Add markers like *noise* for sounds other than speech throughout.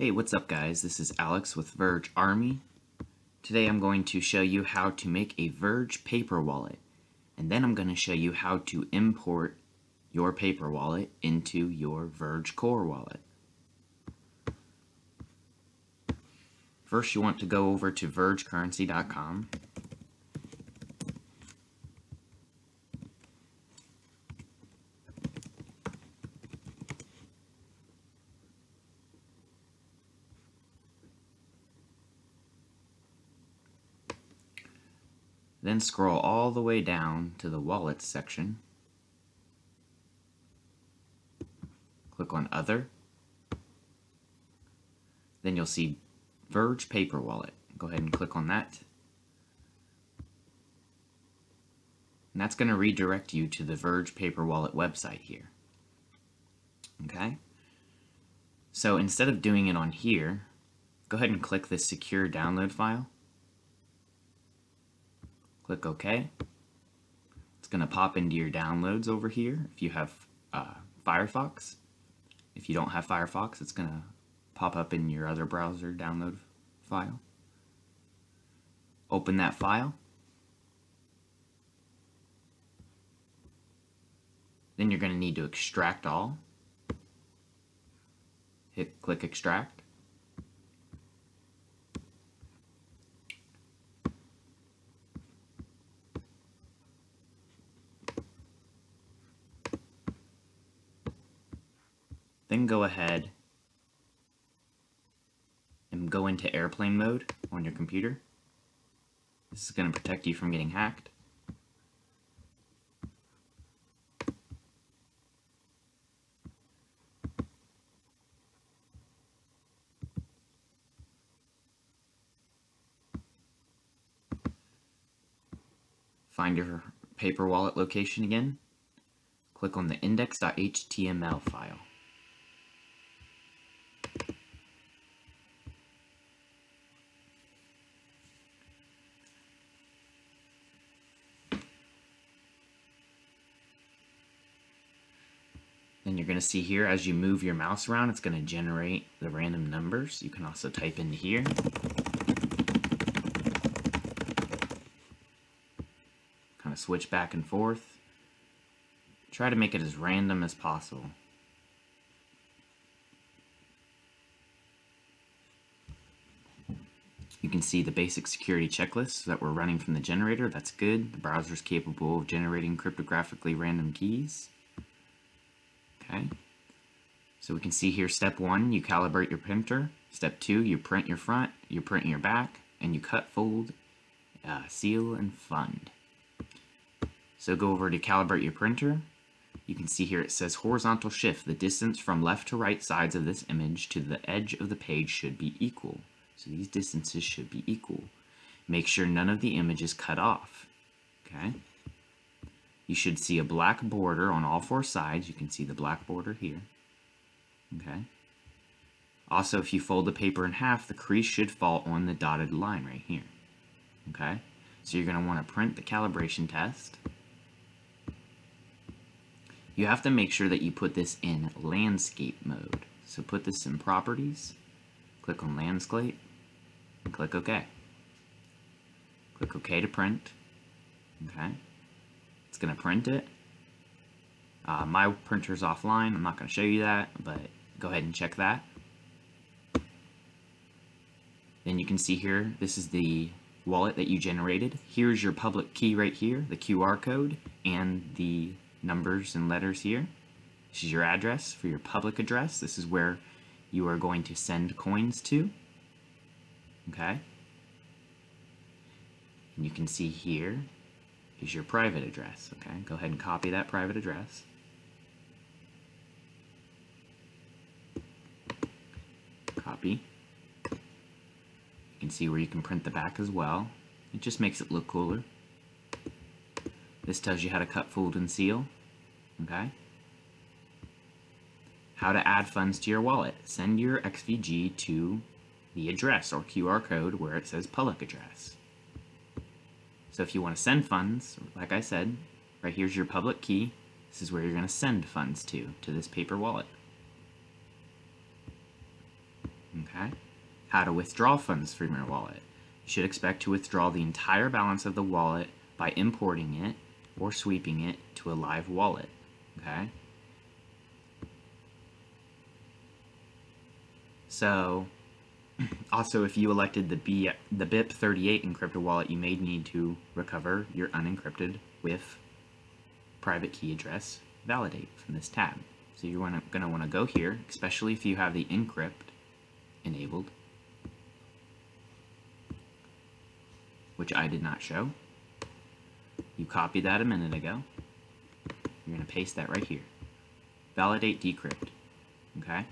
Hey, what's up guys? This is Alex with Verge Army. Today I'm going to show you how to make a Verge paper wallet. And then I'm going to show you how to import your paper wallet into your Verge Core wallet. First you want to go over to vergecurrency.com Then scroll all the way down to the Wallets section. Click on Other. Then you'll see Verge Paper Wallet. Go ahead and click on that. And that's going to redirect you to the Verge Paper Wallet website here. Okay? So instead of doing it on here, go ahead and click this secure download file. Click OK. It's going to pop into your downloads over here if you have uh, Firefox. If you don't have Firefox, it's going to pop up in your other browser download file. Open that file. Then you're going to need to extract all. Hit click extract. Then go ahead and go into airplane mode on your computer. This is going to protect you from getting hacked. Find your paper wallet location again. Click on the index.html file. Going to see here, as you move your mouse around, it's going to generate the random numbers. You can also type into here. Kind of switch back and forth. Try to make it as random as possible. You can see the basic security checklists that we're running from the generator. That's good. The browser is capable of generating cryptographically random keys. Okay. So we can see here step one, you calibrate your printer. Step two, you print your front, you print your back, and you cut, fold, uh, seal, and fund. So go over to calibrate your printer. You can see here it says horizontal shift. The distance from left to right sides of this image to the edge of the page should be equal. So these distances should be equal. Make sure none of the image is cut off. Okay you should see a black border on all four sides. You can see the black border here. Okay. Also, if you fold the paper in half, the crease should fall on the dotted line right here. Okay. So you're going to want to print the calibration test. You have to make sure that you put this in landscape mode. So put this in properties, click on landscape, and click OK. Click OK to print. Okay going to print it. Uh, my printer's offline. I'm not going to show you that, but go ahead and check that. Then you can see here, this is the wallet that you generated. Here's your public key right here, the QR code, and the numbers and letters here. This is your address for your public address. This is where you are going to send coins to. Okay? And you can see here is your private address. Okay, go ahead and copy that private address. Copy. You can see where you can print the back as well. It just makes it look cooler. This tells you how to cut, fold, and seal. Okay. How to add funds to your wallet. Send your XVG to the address or QR code where it says public address. So if you want to send funds, like I said, right here's your public key. This is where you're going to send funds to, to this paper wallet. Okay? How to withdraw funds from your wallet. You should expect to withdraw the entire balance of the wallet by importing it or sweeping it to a live wallet. Okay? So, also if you elected the, B, the BIP38 encrypted wallet, you may need to recover your unencrypted with private key address validate from this tab. So you're going to want to go here, especially if you have the encrypt enabled, which I did not show. You copied that a minute ago. You're going to paste that right here. Validate decrypt. Okay?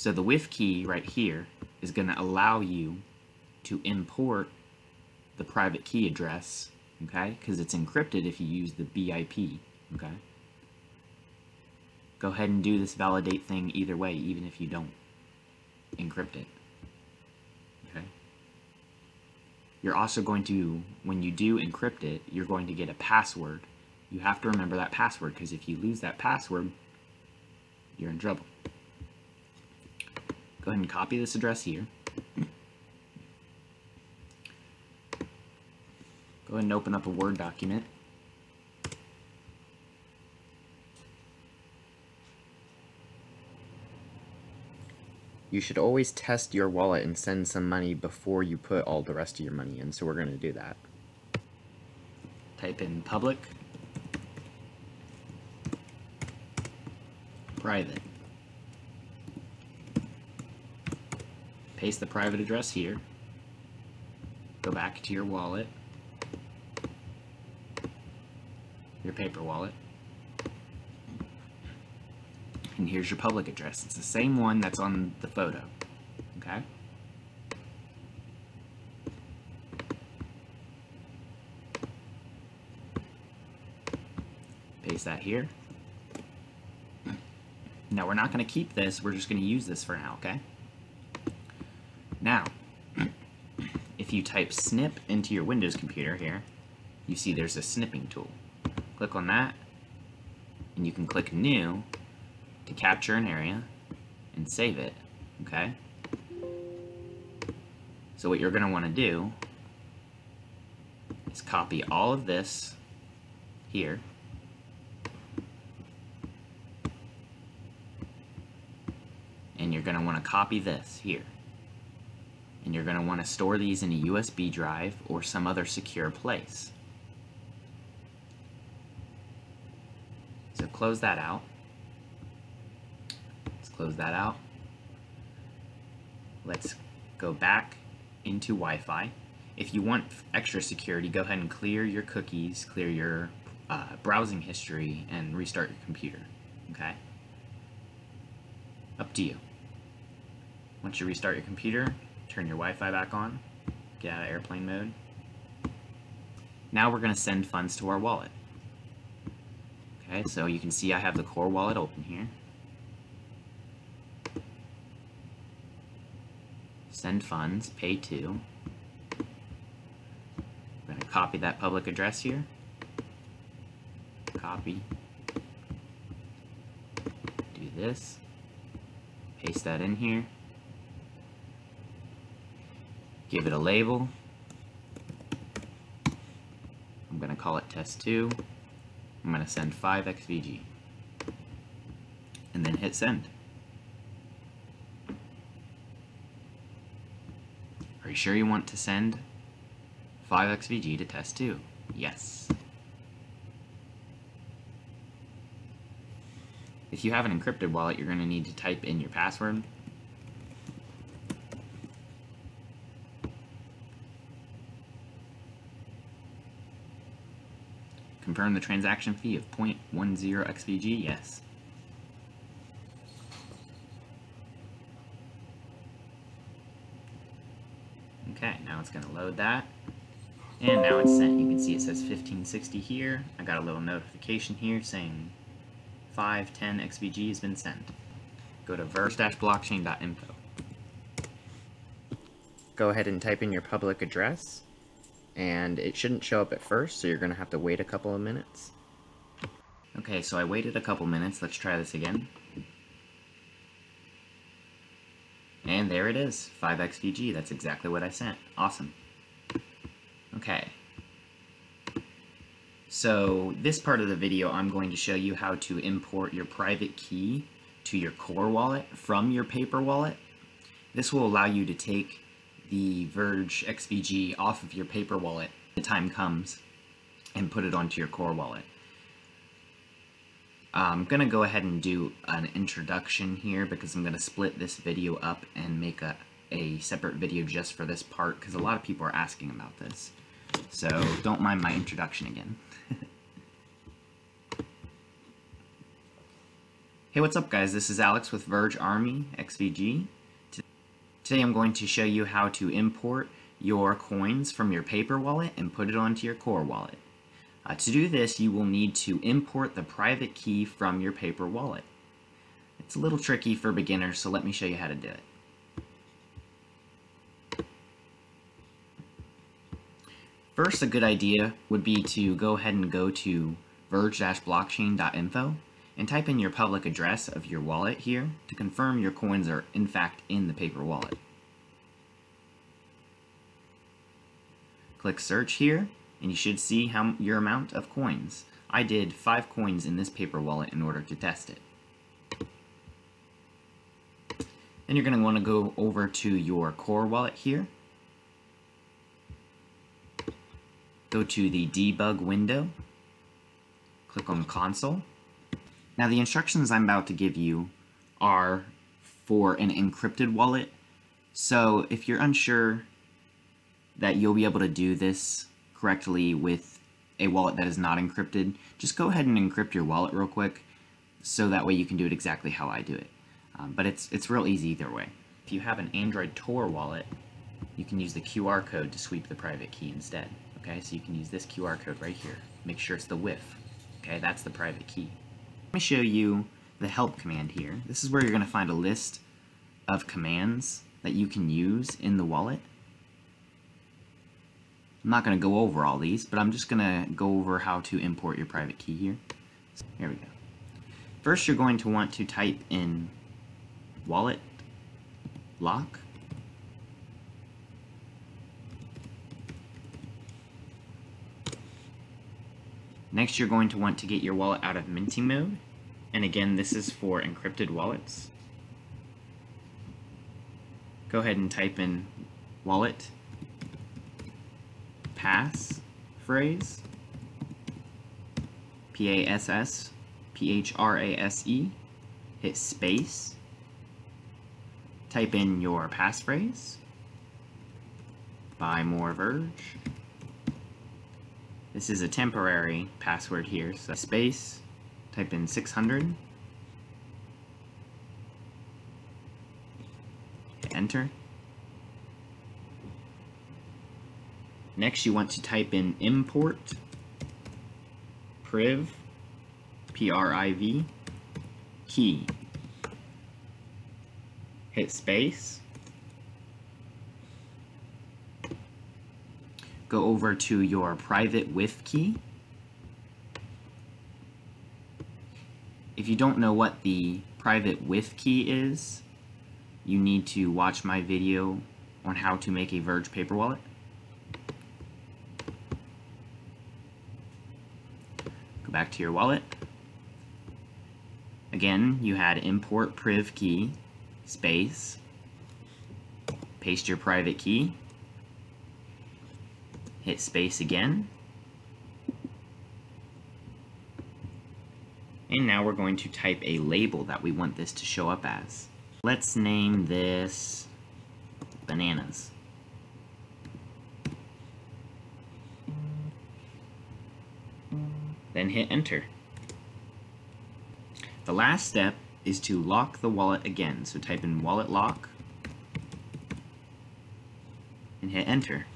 So the WIF key right here is going to allow you to import the private key address, okay? Because it's encrypted if you use the BIP, okay? Go ahead and do this validate thing either way, even if you don't encrypt it. Okay. You're also going to, when you do encrypt it, you're going to get a password. You have to remember that password because if you lose that password, you're in trouble. Go ahead and copy this address here. Go ahead and open up a Word document. You should always test your wallet and send some money before you put all the rest of your money in, so we're going to do that. Type in public, private. Paste the private address here. Go back to your wallet, your paper wallet and here's your public address. It's the same one that's on the photo, okay? Paste that here. Now we're not going to keep this, we're just going to use this for now, okay? Now, if you type snip into your Windows computer here, you see there's a snipping tool. Click on that, and you can click new, to capture an area and save it, okay? So what you're going to want to do is copy all of this here and you're going to want to copy this here and you're going to want to store these in a USB drive or some other secure place. So close that out Let's close that out. Let's go back into Wi-Fi. If you want extra security, go ahead and clear your cookies, clear your uh, browsing history, and restart your computer, okay? Up to you. Once you restart your computer, turn your Wi-Fi back on, get out of airplane mode. Now we're going to send funds to our wallet. Okay, so you can see I have the core wallet open here. send funds, pay to. I'm going to copy that public address here. Copy. Do this. Paste that in here. Give it a label. I'm going to call it test2. I'm going to send 5xvg. And then hit send. Are you sure you want to send 5xvg to test 2? Yes. If you have an encrypted wallet, you're going to need to type in your password. Confirm the transaction fee of 0.10 xvg? Yes. Okay, now it's going to load that. And now it's sent. You can see it says 1560 here. I got a little notification here saying 510 XVG has been sent. Go to verge-blockchain.info. Go ahead and type in your public address. And it shouldn't show up at first, so you're going to have to wait a couple of minutes. Okay, so I waited a couple minutes. Let's try this again. And there it is, 5xVG. That's exactly what I sent. Awesome. Okay. So this part of the video, I'm going to show you how to import your private key to your core wallet from your paper wallet. This will allow you to take the Verge XVG off of your paper wallet the time comes and put it onto your core wallet. Uh, I'm going to go ahead and do an introduction here because I'm going to split this video up and make a, a separate video just for this part because a lot of people are asking about this. So don't mind my introduction again. *laughs* hey, what's up guys? This is Alex with Verge Army XVG. Today I'm going to show you how to import your coins from your paper wallet and put it onto your core wallet. Uh, to do this, you will need to import the private key from your paper wallet. It's a little tricky for beginners, so let me show you how to do it. First, a good idea would be to go ahead and go to verge-blockchain.info and type in your public address of your wallet here to confirm your coins are in fact in the paper wallet. Click search here and you should see how your amount of coins. I did 5 coins in this paper wallet in order to test it. Then you're going to want to go over to your core wallet here. Go to the debug window. Click on console. Now the instructions I'm about to give you are for an encrypted wallet. So if you're unsure that you'll be able to do this correctly with a wallet that is not encrypted, just go ahead and encrypt your wallet real quick so that way you can do it exactly how I do it. Um, but it's, it's real easy either way. If you have an Android Tor wallet, you can use the QR code to sweep the private key instead. Okay, so you can use this QR code right here. Make sure it's the WIF. Okay, that's the private key. Let me show you the help command here. This is where you're going to find a list of commands that you can use in the wallet. I'm not going to go over all these, but I'm just going to go over how to import your private key here. So here we go. First, you're going to want to type in wallet lock. Next, you're going to want to get your wallet out of minting mode. And again, this is for encrypted wallets. Go ahead and type in wallet pass phrase, P-A-S-S, P-H-R-A-S-E, hit space, type in your passphrase, buy more Verge. This is a temporary password here, so space, type in 600, hit enter. Next, you want to type in import priv, P-R-I-V, key. Hit space. Go over to your private WIF key. If you don't know what the private WIF key is, you need to watch my video on how to make a Verge paper wallet. Go back to your wallet. Again, you had import priv key, space, paste your private key, hit space again, and now we're going to type a label that we want this to show up as. Let's name this bananas. then hit enter. The last step is to lock the wallet again. So type in wallet lock and hit enter.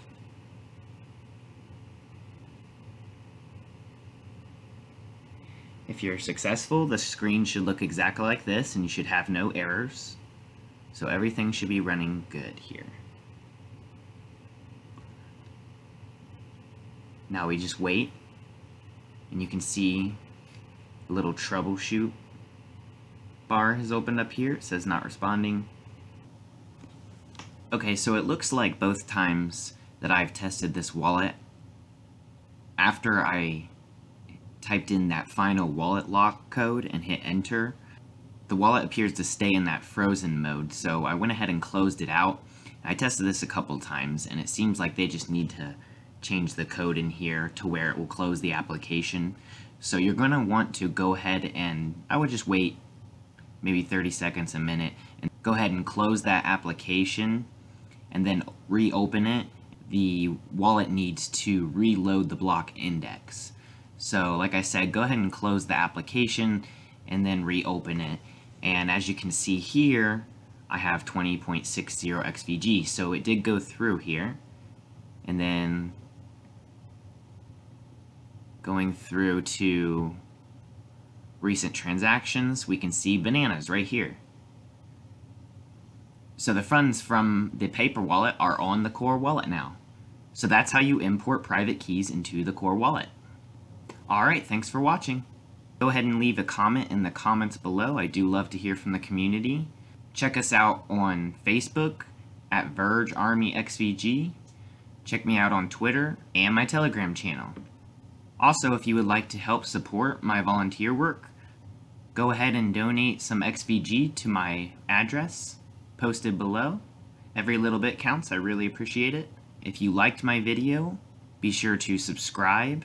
If you're successful, the screen should look exactly like this and you should have no errors. So everything should be running good here. Now we just wait and you can see a little troubleshoot bar has opened up here. It says not responding. Okay, so it looks like both times that I've tested this wallet, after I typed in that final wallet lock code and hit enter, the wallet appears to stay in that frozen mode, so I went ahead and closed it out. I tested this a couple times, and it seems like they just need to change the code in here to where it will close the application. So you're going to want to go ahead and, I would just wait maybe 30 seconds, a minute, and go ahead and close that application and then reopen it. The wallet needs to reload the block index. So like I said, go ahead and close the application and then reopen it. And as you can see here, I have 20.60 XVG. So it did go through here. And then going through to recent transactions, we can see bananas right here. So the funds from the paper wallet are on the core wallet now. So that's how you import private keys into the core wallet. Alright, thanks for watching. Go ahead and leave a comment in the comments below. I do love to hear from the community. Check us out on Facebook at Verge Army XVG. Check me out on Twitter and my Telegram channel. Also, if you would like to help support my volunteer work, go ahead and donate some XVG to my address posted below. Every little bit counts, I really appreciate it. If you liked my video, be sure to subscribe.